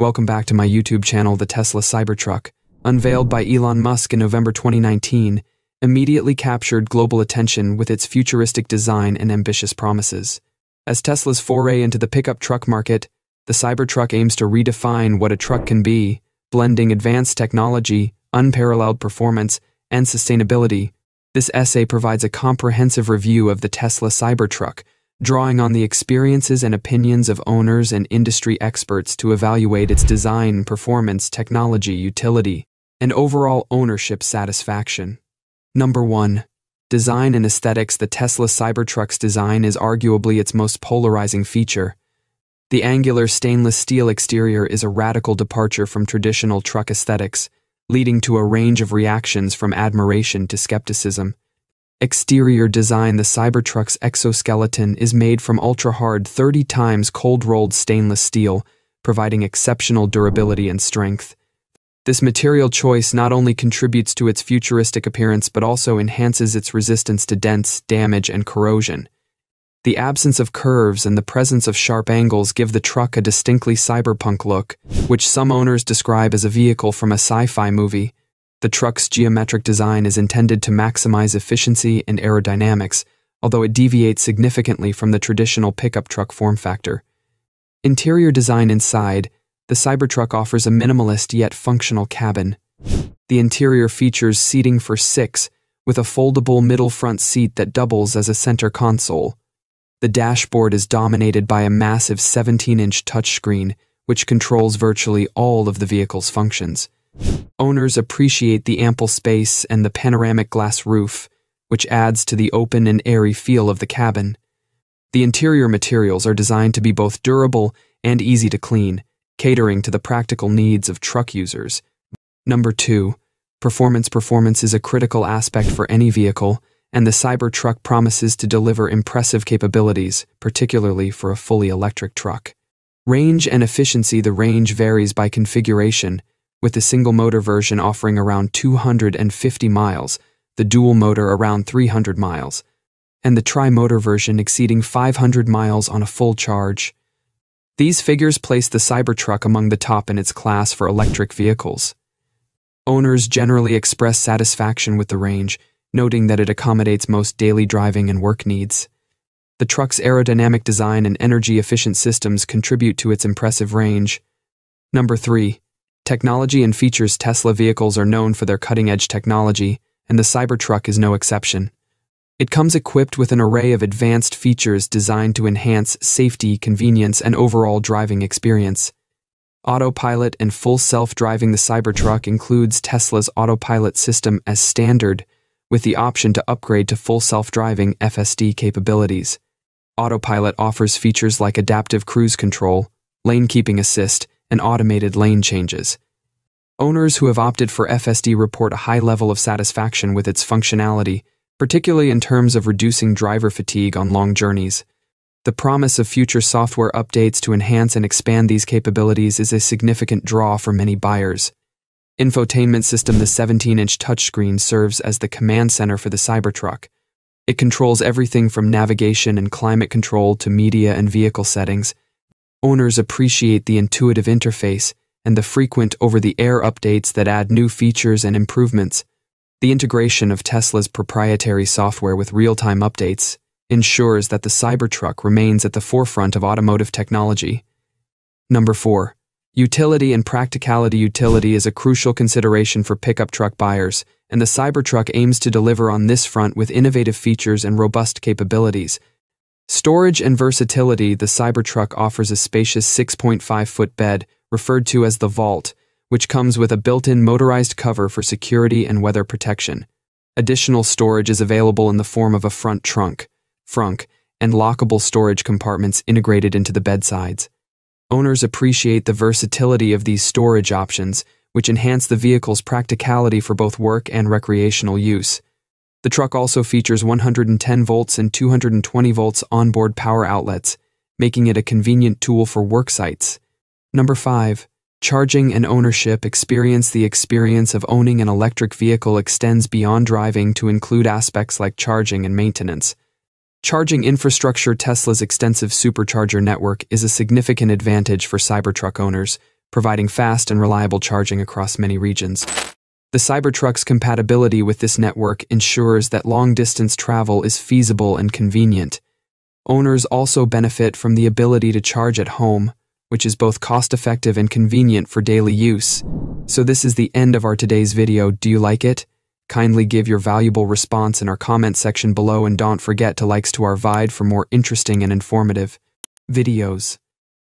Welcome back to my YouTube channel, the Tesla Cybertruck, unveiled by Elon Musk in November 2019, immediately captured global attention with its futuristic design and ambitious promises. As Tesla's foray into the pickup truck market, the Cybertruck aims to redefine what a truck can be, blending advanced technology, unparalleled performance, and sustainability. This essay provides a comprehensive review of the Tesla Cybertruck, drawing on the experiences and opinions of owners and industry experts to evaluate its design, performance, technology, utility, and overall ownership satisfaction. Number 1. Design and aesthetics The Tesla Cybertruck's design is arguably its most polarizing feature. The angular stainless steel exterior is a radical departure from traditional truck aesthetics, leading to a range of reactions from admiration to skepticism. Exterior design The Cybertruck's exoskeleton is made from ultra-hard 30 times cold-rolled stainless steel, providing exceptional durability and strength. This material choice not only contributes to its futuristic appearance but also enhances its resistance to dents, damage, and corrosion. The absence of curves and the presence of sharp angles give the truck a distinctly cyberpunk look, which some owners describe as a vehicle from a sci-fi movie. The truck's geometric design is intended to maximize efficiency and aerodynamics, although it deviates significantly from the traditional pickup truck form factor. Interior design inside, the Cybertruck offers a minimalist yet functional cabin. The interior features seating for six, with a foldable middle front seat that doubles as a center console. The dashboard is dominated by a massive 17 inch touchscreen, which controls virtually all of the vehicle's functions. Owners appreciate the ample space and the panoramic glass roof, which adds to the open and airy feel of the cabin. The interior materials are designed to be both durable and easy to clean, catering to the practical needs of truck users. Number 2. Performance Performance is a critical aspect for any vehicle, and the Cybertruck promises to deliver impressive capabilities, particularly for a fully electric truck. Range and efficiency The range varies by configuration, with the single motor version offering around 250 miles, the dual motor around 300 miles, and the tri-motor version exceeding 500 miles on a full charge. These figures place the Cybertruck among the top in its class for electric vehicles. Owners generally express satisfaction with the range, noting that it accommodates most daily driving and work needs. The truck's aerodynamic design and energy efficient systems contribute to its impressive range. Number 3. Technology and features Tesla vehicles are known for their cutting-edge technology, and the Cybertruck is no exception. It comes equipped with an array of advanced features designed to enhance safety, convenience, and overall driving experience. Autopilot and full self-driving The Cybertruck includes Tesla's autopilot system as standard, with the option to upgrade to full self-driving FSD capabilities. Autopilot offers features like adaptive cruise control, lane keeping assist, and automated lane changes. Owners who have opted for FSD report a high level of satisfaction with its functionality, particularly in terms of reducing driver fatigue on long journeys. The promise of future software updates to enhance and expand these capabilities is a significant draw for many buyers. Infotainment system The 17-inch touchscreen serves as the command center for the Cybertruck. It controls everything from navigation and climate control to media and vehicle settings, Owners appreciate the intuitive interface and the frequent over-the-air updates that add new features and improvements. The integration of Tesla's proprietary software with real-time updates ensures that the Cybertruck remains at the forefront of automotive technology. Number 4. Utility and practicality Utility is a crucial consideration for pickup truck buyers, and the Cybertruck aims to deliver on this front with innovative features and robust capabilities Storage and versatility The Cybertruck offers a spacious 6.5 foot bed, referred to as the Vault, which comes with a built in motorized cover for security and weather protection. Additional storage is available in the form of a front trunk, frunk, and lockable storage compartments integrated into the bedsides. Owners appreciate the versatility of these storage options, which enhance the vehicle's practicality for both work and recreational use. The truck also features 110 volts and 220 volts onboard power outlets, making it a convenient tool for work sites. Number 5. Charging and ownership experience The experience of owning an electric vehicle extends beyond driving to include aspects like charging and maintenance. Charging infrastructure Tesla's extensive supercharger network is a significant advantage for Cybertruck owners, providing fast and reliable charging across many regions. The Cybertruck's compatibility with this network ensures that long-distance travel is feasible and convenient. Owners also benefit from the ability to charge at home, which is both cost-effective and convenient for daily use. So this is the end of our today's video. Do you like it? Kindly give your valuable response in our comment section below and don't forget to likes to our vide for more interesting and informative videos.